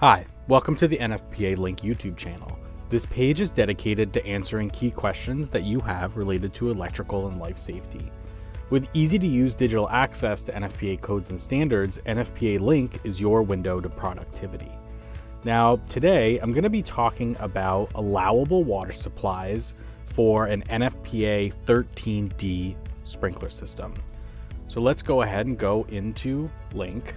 Hi, welcome to the NFPA Link YouTube channel. This page is dedicated to answering key questions that you have related to electrical and life safety. With easy to use digital access to NFPA codes and standards, NFPA Link is your window to productivity. Now, today I'm going to be talking about allowable water supplies for an NFPA 13D sprinkler system. So let's go ahead and go into Link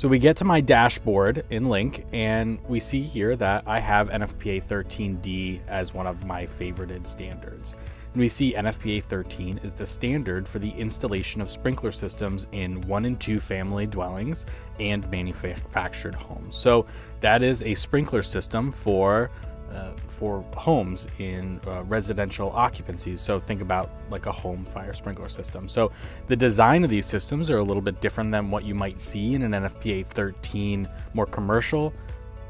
so we get to my dashboard in Link and we see here that I have NFPA 13D as one of my favorited standards. And we see NFPA 13 is the standard for the installation of sprinkler systems in one and two family dwellings and manufactured homes. So that is a sprinkler system for uh, for homes in uh, residential occupancies. So think about like a home fire sprinkler system. So the design of these systems are a little bit different than what you might see in an NFPA 13 more commercial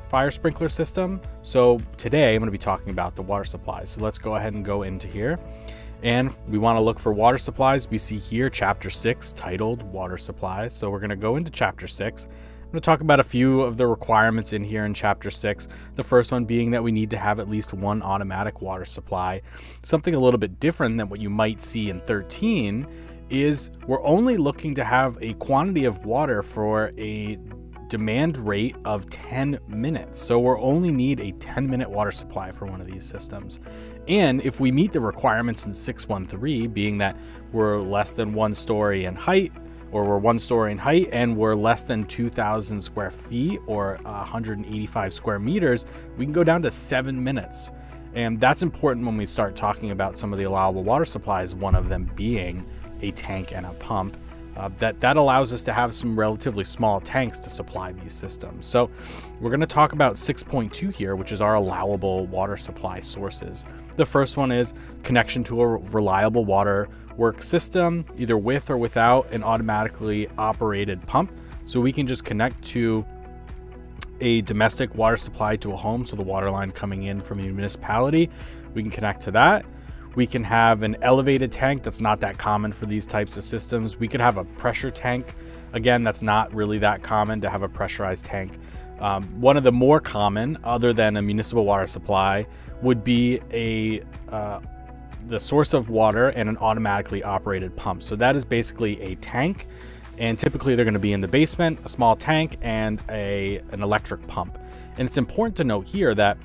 fire sprinkler system. So today I'm going to be talking about the water supplies. So let's go ahead and go into here. And we want to look for water supplies. We see here chapter 6 titled water supplies. So we're going to go into chapter 6 I'm going to talk about a few of the requirements in here in chapter 6. The first one being that we need to have at least one automatic water supply. Something a little bit different than what you might see in 13 is we're only looking to have a quantity of water for a demand rate of 10 minutes. So we'll only need a 10 minute water supply for one of these systems. And if we meet the requirements in 613, being that we're less than one story in height, or we're one story in height and we're less than 2,000 square feet or 185 square meters, we can go down to seven minutes. And that's important when we start talking about some of the allowable water supplies, one of them being a tank and a pump. Uh, that, that allows us to have some relatively small tanks to supply these systems. So we're going to talk about 6.2 here, which is our allowable water supply sources. The first one is connection to a reliable water work system, either with or without an automatically operated pump. So we can just connect to a domestic water supply to a home, so the water line coming in from a municipality, we can connect to that. We can have an elevated tank that's not that common for these types of systems. We could have a pressure tank. Again, that's not really that common to have a pressurized tank. Um, one of the more common, other than a municipal water supply, would be a uh, the source of water and an automatically operated pump. So that is basically a tank and typically they're going to be in the basement, a small tank and a an electric pump. And it's important to note here that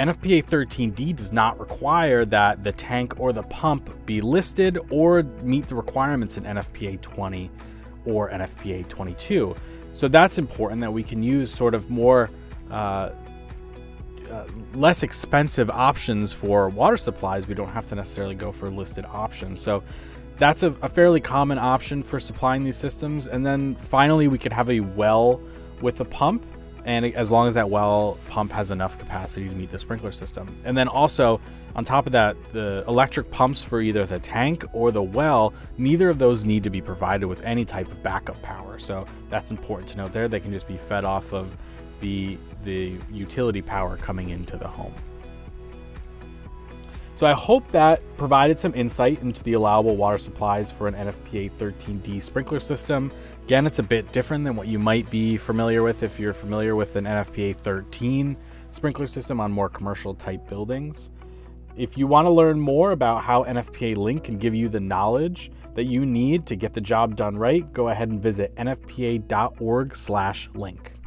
NFPA 13D does not require that the tank or the pump be listed or meet the requirements in NFPA 20 or NFPA 22. So that's important that we can use sort of more uh, uh, less expensive options for water supplies. We don't have to necessarily go for listed options. So that's a, a fairly common option for supplying these systems. And then finally, we could have a well with a pump and as long as that well pump has enough capacity to meet the sprinkler system. And then also, on top of that, the electric pumps for either the tank or the well, neither of those need to be provided with any type of backup power. So that's important to note there. They can just be fed off of the, the utility power coming into the home. So I hope that provided some insight into the allowable water supplies for an NFPA 13D sprinkler system. Again, it's a bit different than what you might be familiar with if you're familiar with an NFPA 13 sprinkler system on more commercial type buildings. If you want to learn more about how NFPA Link can give you the knowledge that you need to get the job done right, go ahead and visit nfpa.org/link.